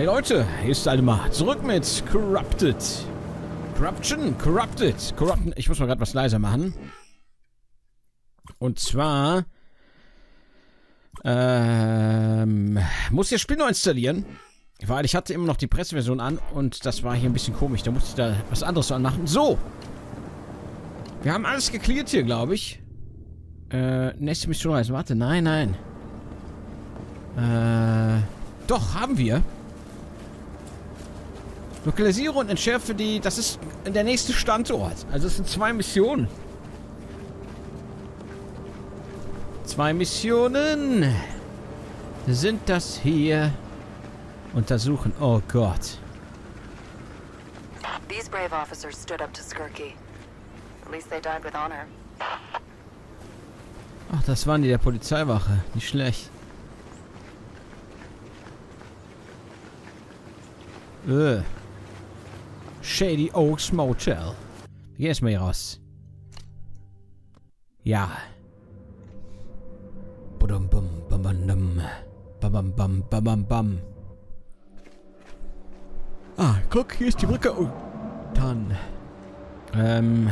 Hey Leute, hier ist Aldemar. Zurück mit Corrupted. Corruption? Corrupted. Corrupted. Ich muss mal gerade was leiser machen. Und zwar... Ähm, muss ich das Spiel neu installieren. Weil ich hatte immer noch die Presseversion an und das war hier ein bisschen komisch. Da musste ich da was anderes anmachen. So. Wir haben alles geklärt hier, glaube ich. Äh, nächste Mission reisen. Warte, nein, nein. Äh, doch, haben wir. Lokalisiere und entschärfe die... Das ist der nächste Standort. Also es sind zwei Missionen. Zwei Missionen sind das hier. Untersuchen. Oh Gott. These brave officers stood up to Skirky. At least they died with honor. Ach, das waren die der Polizeiwache. Nicht schlecht. Äh. Shady Oaks Motel. Gehen erstmal hier raus. Ja. Bum, bam, bam, bam. Bam, bam, bam, bam, bam. Ah, guck, hier ist die Brücke. Oh, dann. Ähm.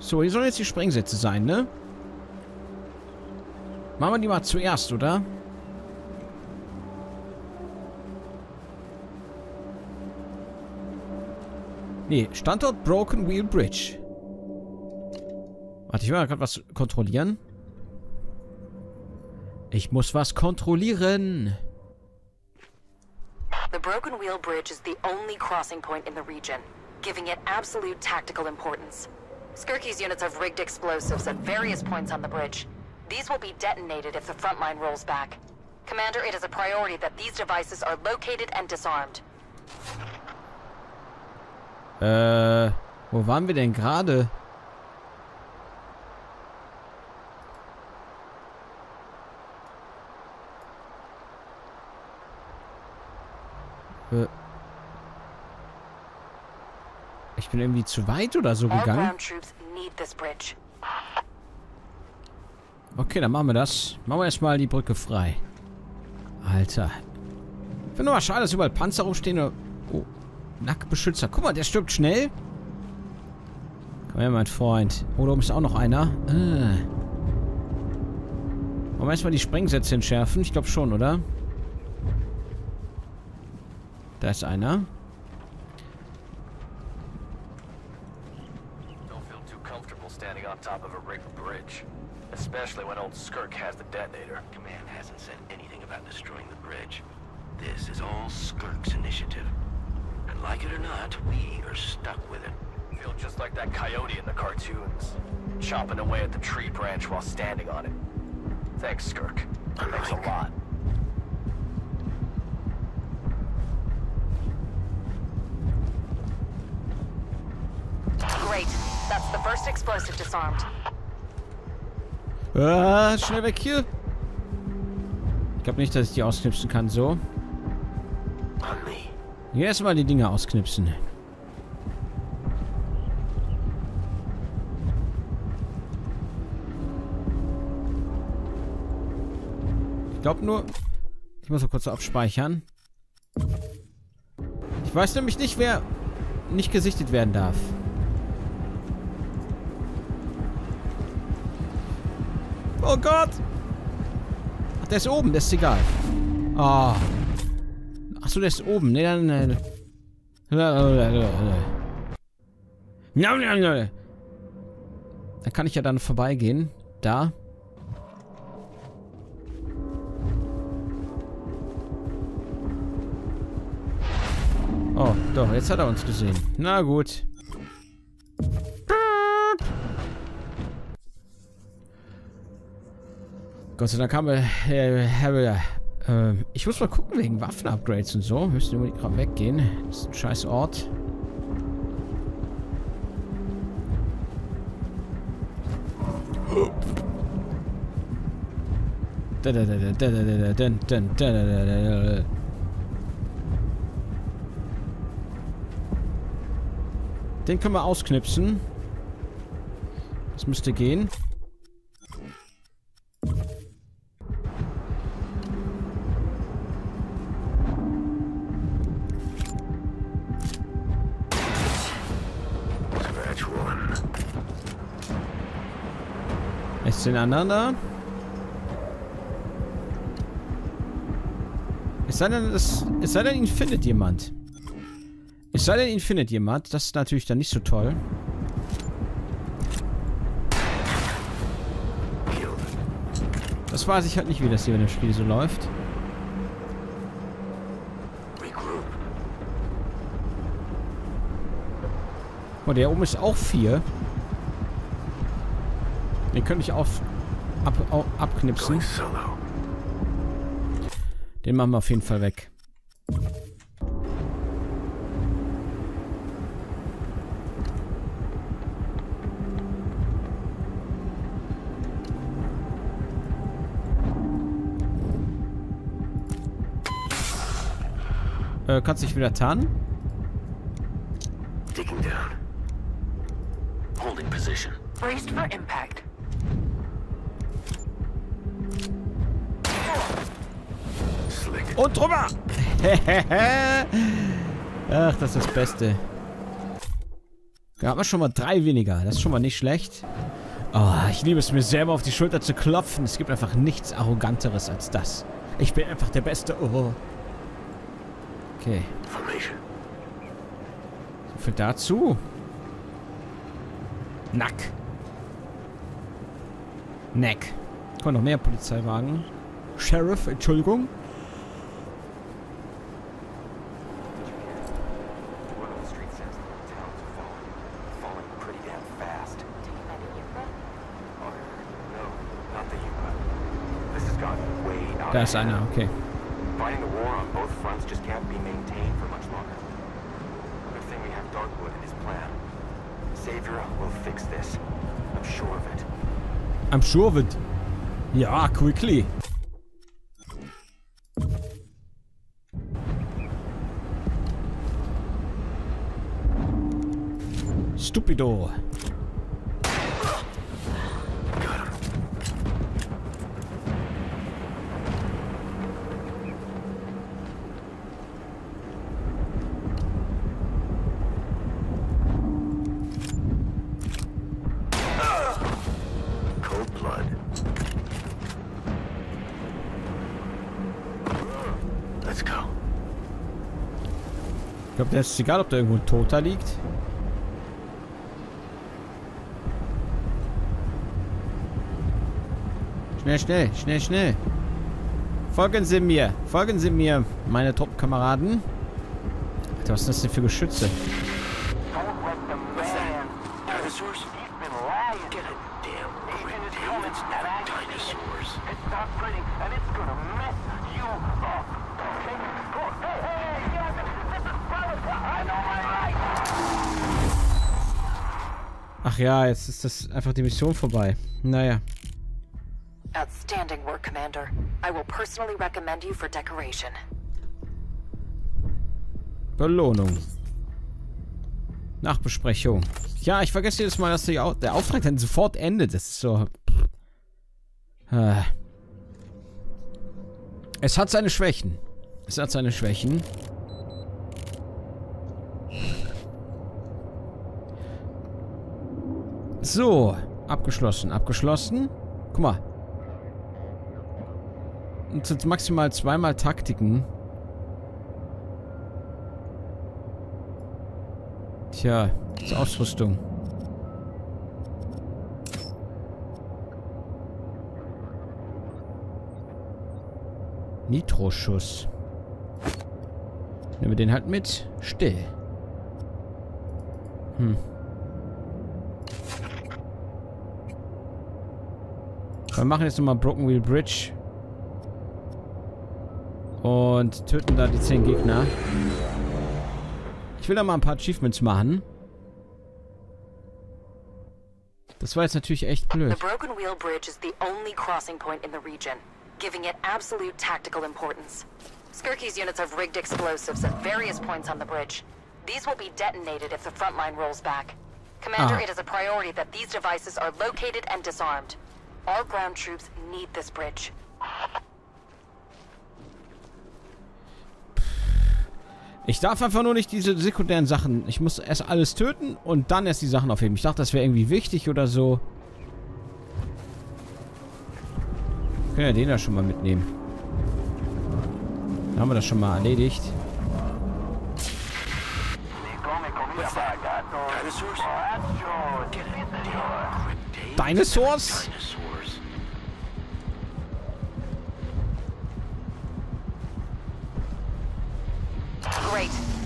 So, hier sollen jetzt die Sprengsätze sein, ne? Machen wir die mal zuerst, oder? Nee, Standort Broken Wheel Bridge. Warte, ich will mal gerade was kontrollieren. Ich muss was kontrollieren. The Broken Wheel Bridge is the only crossing point in the region, giving it absolute tactical importance. Skirky's units have rigged explosives at various points on the bridge. These will be detonated if the front line rolls back. Commander, it is a priority that these devices are located and disarmed. Äh, wo waren wir denn gerade? Äh. Ich bin irgendwie zu weit oder so gegangen. Okay, dann machen wir das. Machen wir erstmal die Brücke frei. Alter. Ich finde nur mal schade, dass überall Panzer rumstehen. Oder Nacktbeschützer. Guck mal, der stirbt schnell. Komm her, mein Freund. Oh, da oben ist auch noch einer. Äh. Wollen wir erstmal die Sprengsätze entschärfen? Ich glaube schon, oder? Da ist einer. Especially when old Skirk has the detonator. Command hasn't said anything about destroying the bridge. This is all Skirk's initiative. And like it or not, we are stuck with it. Feel just like that coyote in the cartoons. Chopping away at the tree branch while standing on it. Thanks, Skirk. Thanks a lot. Great. That's the first explosive disarmed. Ah, schnell weg hier. Ich glaube nicht, dass ich die ausknipsen kann, so. Hier erstmal die Dinge ausknipsen. Ich glaube nur... Ich muss mal kurz abspeichern. Ich weiß nämlich nicht, wer nicht gesichtet werden darf. Oh Gott! Ach, der ist oben, der ist egal. Ah. Achso, der ist oben. Nee, dann. Äh, da kann ich ja dann vorbeigehen. Da. Oh, doch, jetzt hat er uns gesehen. Na gut. Gott sei Dank haben wir... Äh, haben wir äh, ich muss mal gucken wegen Waffen-Upgrades und so. Müssen unbedingt gerade weggehen. Das ist ein scheiß Ort. Den können wir ausknipsen. Das müsste gehen. Den anderen da? Es sei denn, es, es sei denn, ihn findet jemand. Es sei denn, ihn findet jemand. Das ist natürlich dann nicht so toll. Das weiß ich halt nicht, wie das hier in dem Spiel so läuft. Oh, der oben ist auch vier. Den könnte ich auf, ab, au- abknipsen. Den machen wir auf jeden Fall weg. Äh, kannst dich wieder tarnen? Digging down. Holding position. Braced for impact. Und drüber! Ach, das ist das Beste. Da haben wir schon mal drei weniger. Das ist schon mal nicht schlecht. Oh, ich liebe es, mir selber auf die Schulter zu klopfen. Es gibt einfach nichts Arroganteres als das. Ich bin einfach der Beste. Oh. Okay, so viel dazu. Nack. Neck. Kommen noch mehr Polizeiwagen. Sheriff, Entschuldigung. Way out Da of ist hand. einer, okay. Fighting the war on both fronts just can't be maintained for much longer. Good thing we have Darkwood in his plan. Savior will fix this. I'm sure of it. I'm sure of it. Ja, quickly. Stupido. Glaube, der ist egal, ob da irgendwo ein Toter liegt. Schnell, schnell, schnell, schnell. Folgen Sie mir. Folgen Sie mir, meine Truppenkameraden. Alter, was sind das denn für Geschütze? Ja, jetzt ist das einfach die Mission vorbei. Naja. Outstanding work, Commander. I will personally recommend you for decoration. Belohnung. Nachbesprechung. Ja, ich vergesse jedes Mal, dass Au der Auftrag dann sofort endet. Das ist so... Ah. Es hat seine Schwächen. Es hat seine Schwächen. So. Abgeschlossen. Abgeschlossen. Guck mal. Und sind maximal zweimal Taktiken. Tja, ist Ausrüstung. Nitroschuss. Nehmen wir den halt mit. Still. Hm. Wir machen jetzt nochmal Broken Wheel Bridge. Und töten da die 10 Gegner. Ich will da mal ein paar Achievements machen. Das war jetzt natürlich echt blöd. The Broken Wheel Bridge is the only crossing point in the region, giving it absolute tactical importance. Skirky's units have rigged explosives at various points on the bridge. These will be detonated if the front line rolls back. Commander, Ah. it is a priority that these devices are located and disarmed. Our ground troops need this bridge. Ich darf einfach nur nicht diese sekundären Sachen. Ich muss erst alles töten und dann erst die Sachen aufheben. Ich dachte, das wäre irgendwie wichtig oder so. Wir können ja den da schon mal mitnehmen. Dann haben wir das schon mal erledigt. Dinosaurs.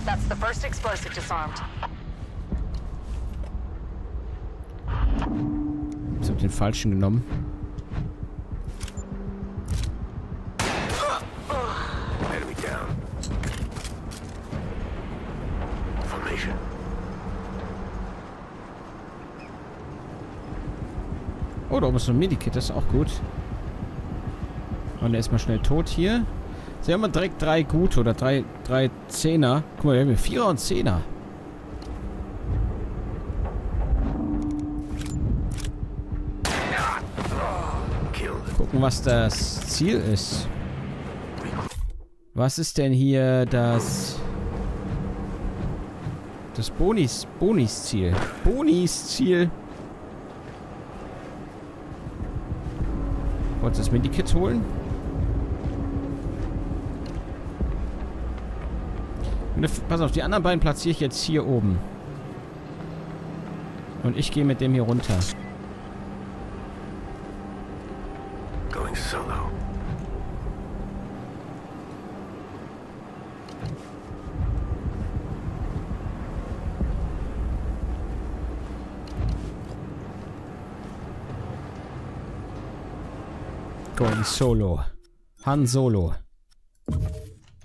That's the first explosive disarmed. Ich hab den falschen genommen. Enemy down. Formation. Oh, da oben ist noch ein Medikit, das ist auch gut. Und der ist mal schnell tot hier. Sie haben direkt drei gute oder drei, drei Zehner. Guck mal, wir haben hier Vierer und Zehner. Gucken, was das Ziel ist. Was ist denn hier das... Das Bonis... Bonis Ziel. Bonis Ziel. Wolltest du das Medikit holen? Pass auf, die anderen beiden platziere ich jetzt hier oben. Und ich gehe mit dem hier runter. Going solo. Going solo. Han Solo.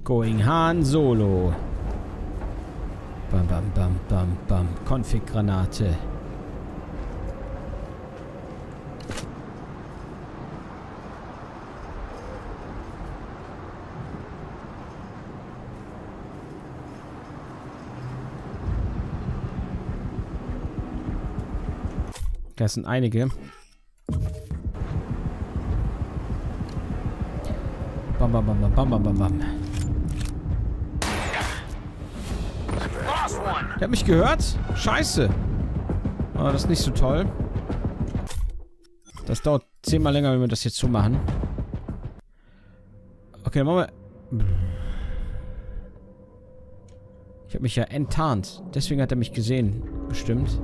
Going Han Solo. Bam, bam, bam, bam, bam. Config-Granate. Das sind einige. Bam, bam, bam, bam, bam, bam, bam, Der hat mich gehört? Scheiße. Oh, das ist nicht so toll. Das dauert zehnmal länger, wenn wir das jetzt so machen. Okay, dann machen wir... Ich habe mich ja enttarnt. Deswegen hat er mich gesehen. Bestimmt.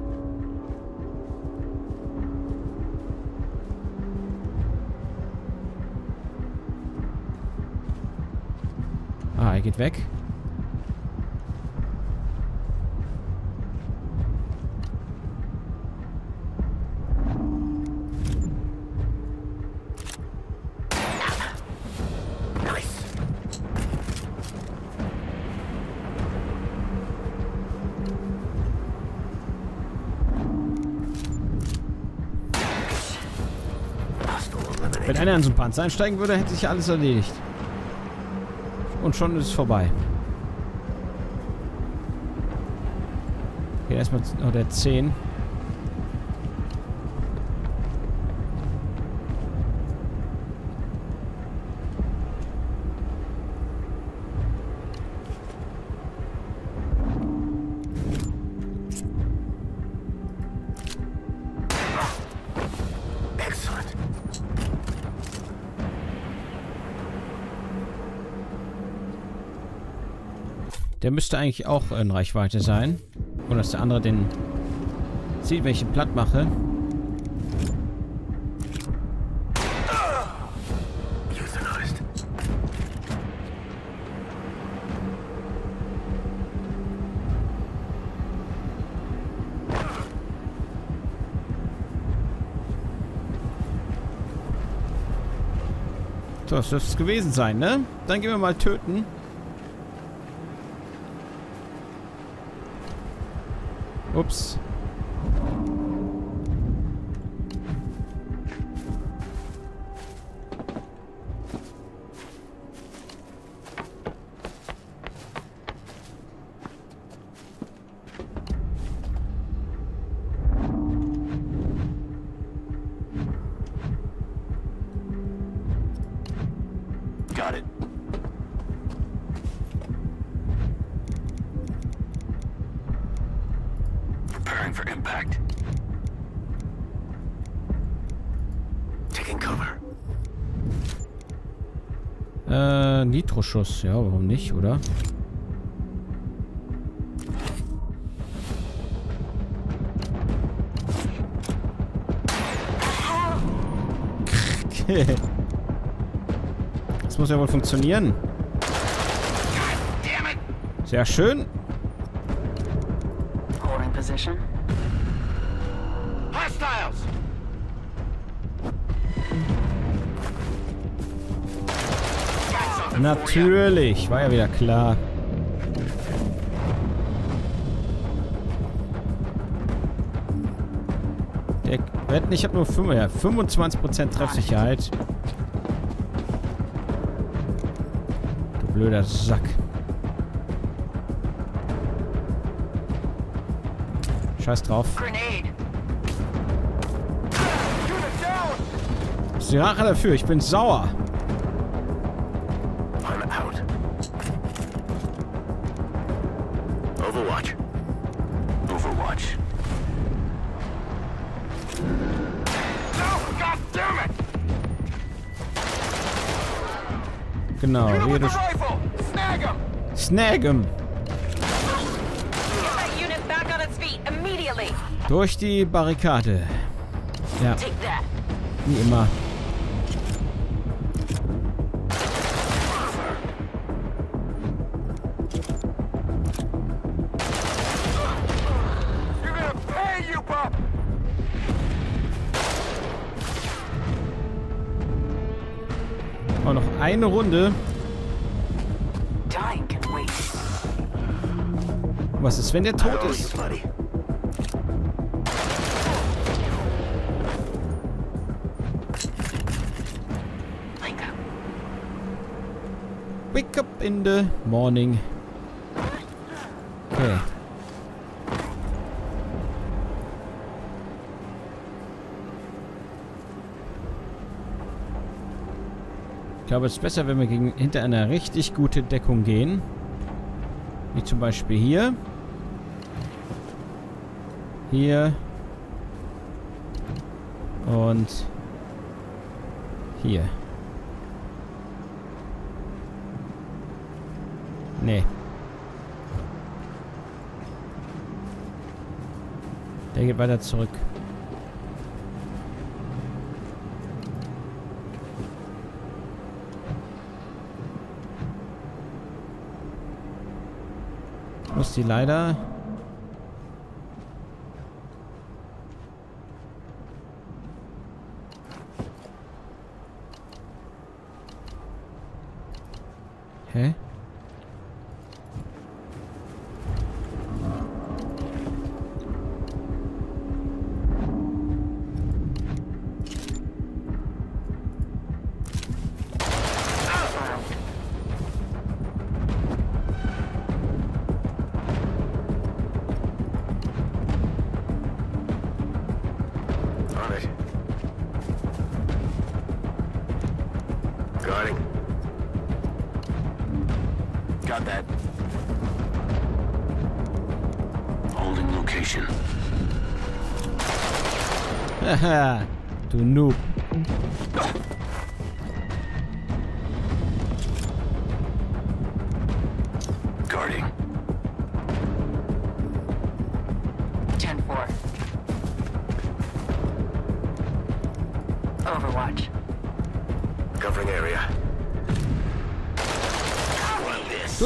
Ah, er geht weg. Wenn einer in so einen Panzer einsteigen würde, hätte sich alles erledigt. Und schon ist es vorbei. Okay, erstmal oh, der 10. Der müsste eigentlich auch in Reichweite sein. Oder dass der andere den sieht, wenn ich ihn platt mache. So, das dürfte es gewesen sein, ne? Dann gehen wir mal töten. Ups. Impact. Taking cover. Äh, Nitroschuss. Ja, warum nicht, oder? Das muss ja wohl funktionieren. Sehr schön. Holding position. Hostiles! Natürlich. War ja wieder klar. Der Wetten, ich habe nur 5, ja, 25% Treffsicherheit. Du blöder Sack. Scheiß drauf. Grenade. Das ist die Rache dafür. Ich bin sauer. I'm out. Overwatch. Overwatch. No! God damn it! Genau. Rifle! Snag him! Durch die Barrikade. Ja, wie immer. Eine Runde. Was ist, wenn der tot ist? Wake up in the morning. Okay. Glaube, es ist besser, wenn wir gegen, hinter einer richtig gute Deckung gehen. Wie zum Beispiel hier. Hier. Und hier. Nee. Der geht weiter zurück. Muss die leider... Guarding. Got that. Holding location. Haha, du Noob.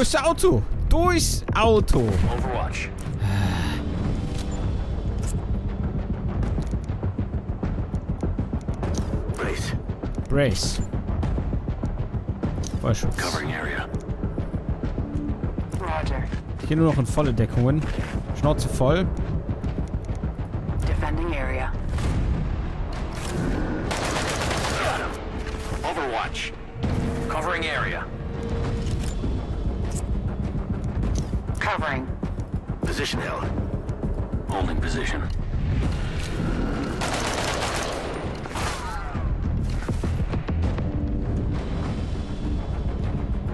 Durchs Auto! Durchs Auto! Overwatch. Brace. Brace. Vollschutz. Covering area. Roger. Hier nur noch in volle Deckungen. Schnauze voll. Defending area. Overwatch. Covering area. Covering. Position held. Holding position.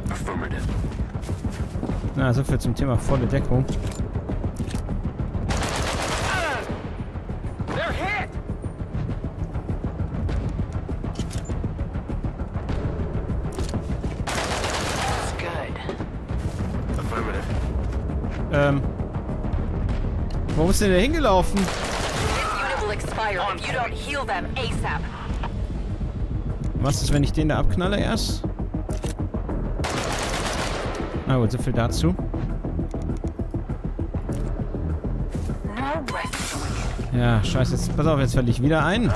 Affirmative. Na, soviel zum Thema volle Deckung. Warum ist denn der hingelaufen? Was ist, wenn ich den da abknalle erst? Na gut, so viel dazu. Ja, scheiße, jetzt, pass auf, jetzt fälle ich wieder ein.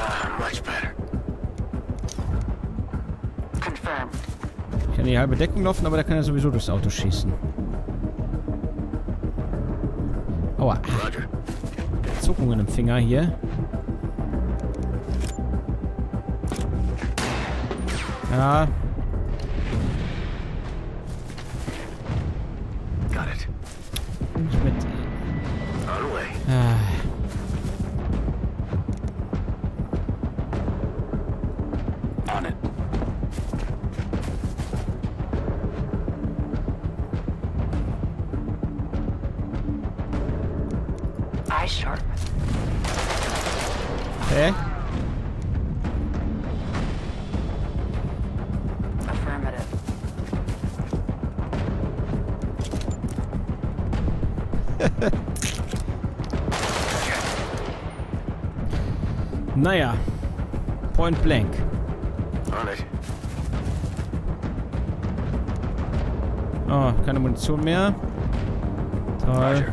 Ich kann die halbe Deckung laufen, aber der kann ja sowieso durchs Auto schießen. Finger hier. Ja, Got it. mit... On way. Ah. Naja. Point blank. It. Oh, keine Munition mehr. Toll.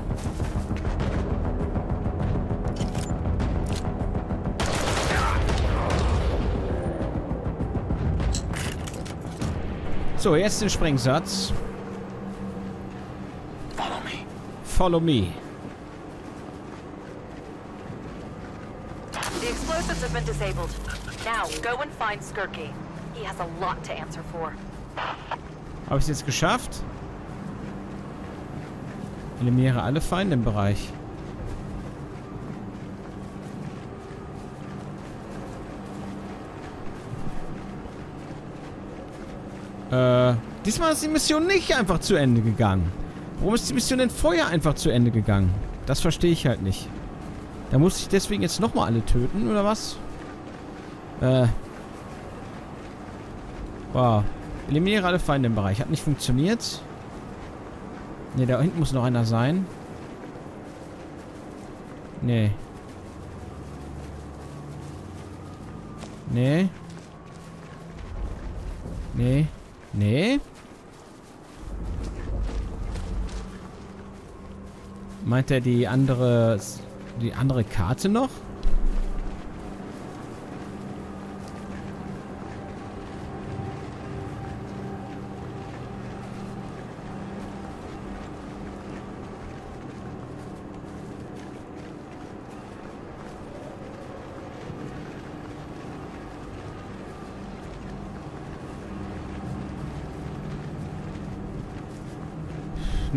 So, jetzt den Sprengsatz. Follow me. Follow me. The explosives have been disabled. Now, go and find Skirky. He has a lot to answer for. Habe ich es jetzt geschafft? Eliminiere alle Feinde im Bereich. Äh, diesmal ist die Mission nicht einfach zu Ende gegangen. Warum ist die Mission denn vorher einfach zu Ende gegangen? Das verstehe ich halt nicht. Da muss ich deswegen jetzt nochmal alle töten, oder was? Äh. Wow. Eliminiere alle Feinde im Bereich. Hat nicht funktioniert. Ne, da hinten muss noch einer sein. Nee. Nee. Nee. Nee. Meint er die andere... die andere Karte noch?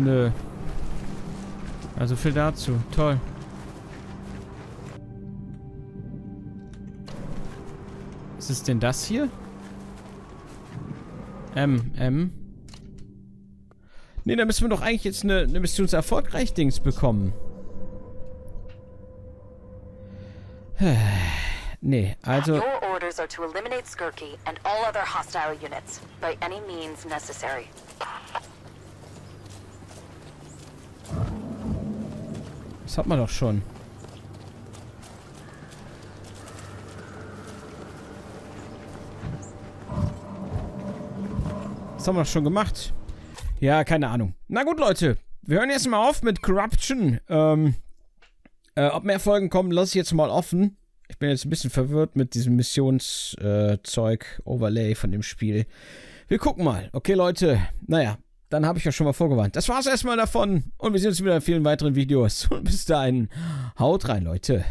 Nö. Also viel dazu. Toll. Was ist denn das hier? M, M. Ne, da müssen wir doch eigentlich jetzt eine, eine Missionserfolgreich-Dings bekommen. Nee, also... Your orders are to eliminate Skirky and all other hostile units by any means necessary. Das hat man doch schon. Das haben wir doch schon gemacht. Ja, keine Ahnung. Na gut, Leute. Wir hören jetzt mal auf mit Corruption. Ähm, äh, ob mehr Folgen kommen, lasse ich jetzt mal offen. Ich bin jetzt ein bisschen verwirrt mit diesem Missionszeug, Overlay von dem Spiel. Wir gucken mal. Okay, Leute. Naja, dann habe ich ja schon mal vorgewarnt. Das war's erstmal davon. Und wir sehen uns wieder in vielen weiteren Videos. Und bis dahin, haut rein, Leute.